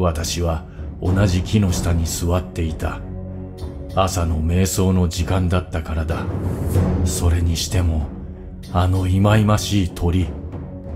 私は同じ木の下に座っていた。朝の瞑想の時間だったからだ。それにしても、あの忌々しい鳥、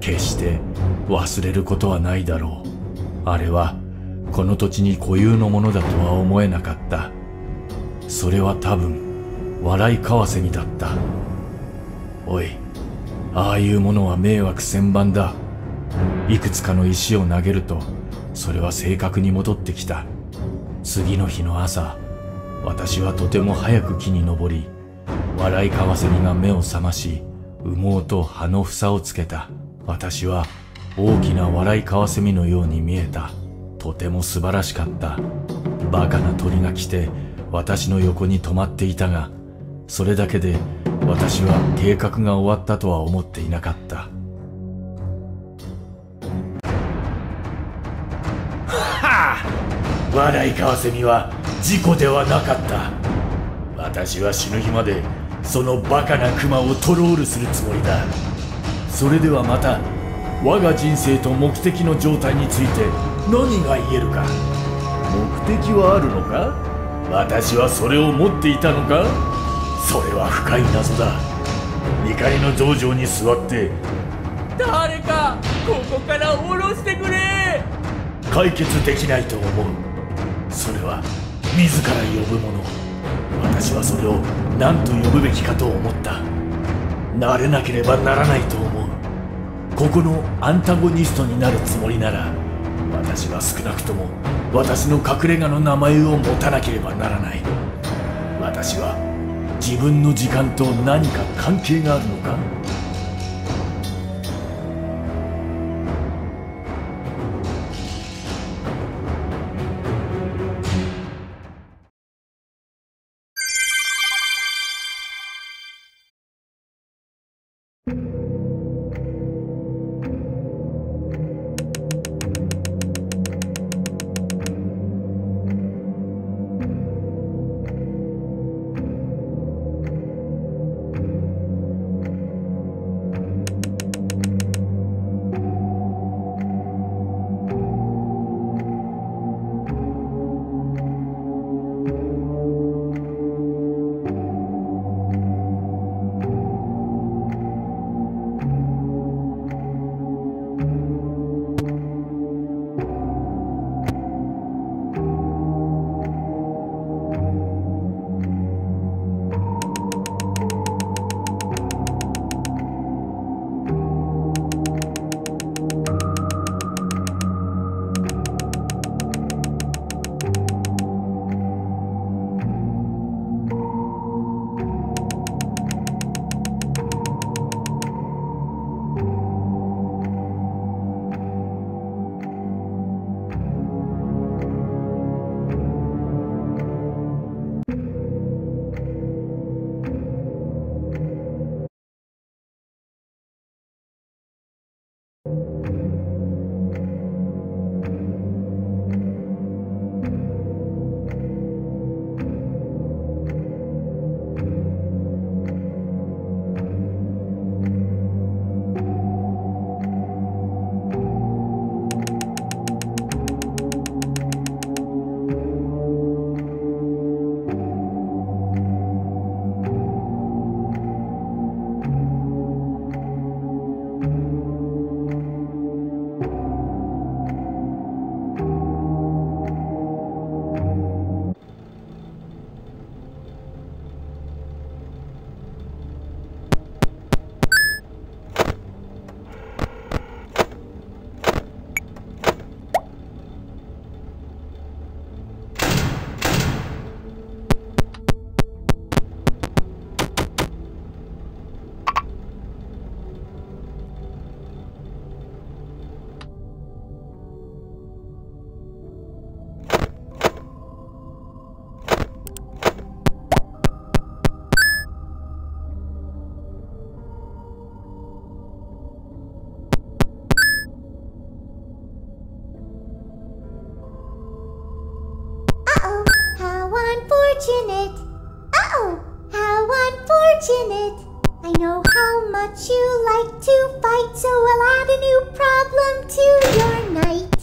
決して忘れることはないだろう。あれは、この土地に固有のものだとは思えなかった。それは多分、笑いカワセミだった。おい、ああいうものは迷惑千番だ。いくつかの石を投げると、それは正確に戻ってきた。次の日の朝、私はとても早く木に登り、笑いカワセミが目を覚まし、羽毛と葉の房をつけた。私は大きな笑いカワセミのように見えた。とても素晴らしかった。バカな鳥が来て私の横に止まっていたが、それだけで私は計画が終わったとは思っていなかった。笑いカワセミは事故ではなかった。私は死ぬ日までそのバカなクマをトロールするつもりだ。それではまた我が人生と目的の状態について何が言えるか。目的はあるのか？私はそれを持っていたのか？それは深い謎だ。怒りの道場に座って誰かここから下ろしてくれ。解決できないと思うそれは自ら呼ぶもの。私はそれを何と呼ぶべきかと思った。慣れなければならないと思う。ここのアンタゴニストになるつもりなら私は少なくとも私の隠れ家の名前を持たなければならない。私は自分の時間と何か関係があるのか？Oh, how unfortunate. I know how much you like to fight, so I'll add a new problem to your night.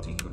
听歌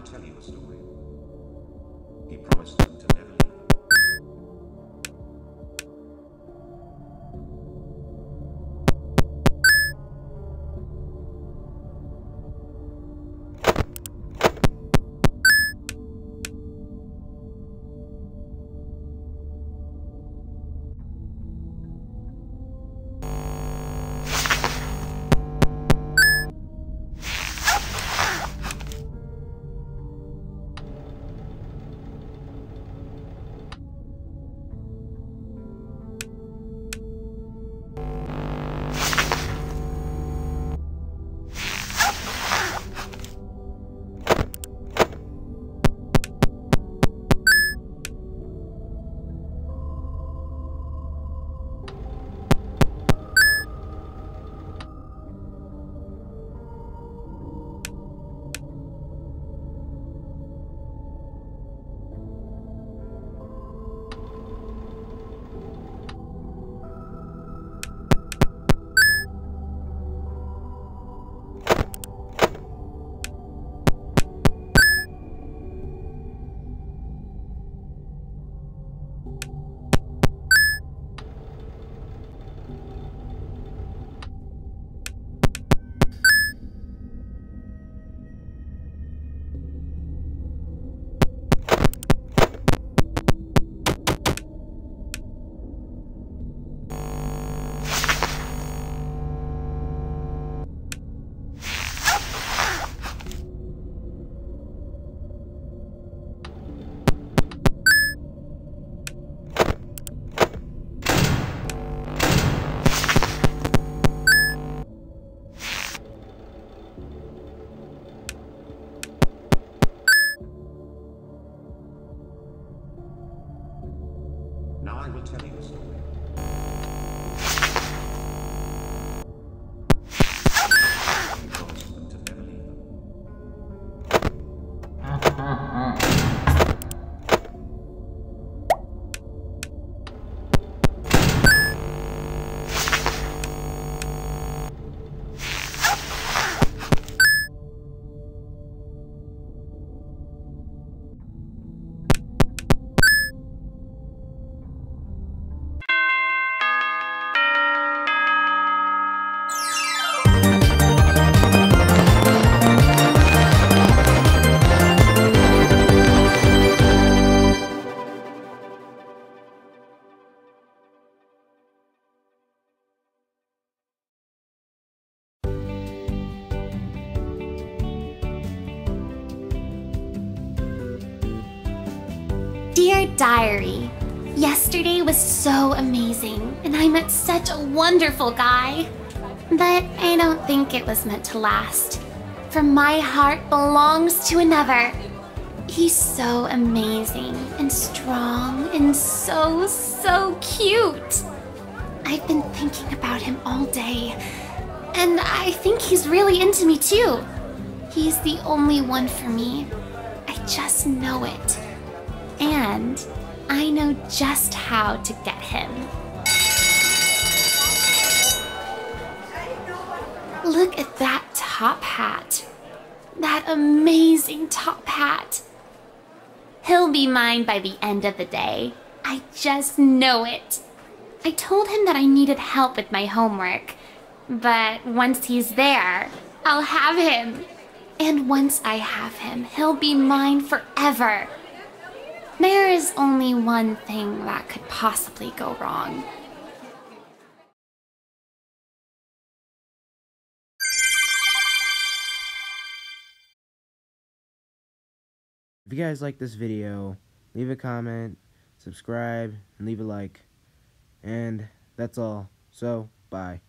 tell you a story. Diary, yesterday was so amazing, and I met such a wonderful guy. But I don't think it was meant to last. For my heart belongs to another. He's so amazing and strong and so, so cute. I've been thinking about him all day, and I think he's really into me too. He's the only one for me. I just know it. And I know just how to get him. Look at that top hat. That amazing top hat. He'll be mine by the end of the day. I just know it. I told him that I needed help with my homework. But once he's there, I'll have him. And once I have him, he'll be mine forever. There is only one thing that could possibly go wrong. If you guys like this video, leave a comment, subscribe, and leave a like. And that's all. So, bye.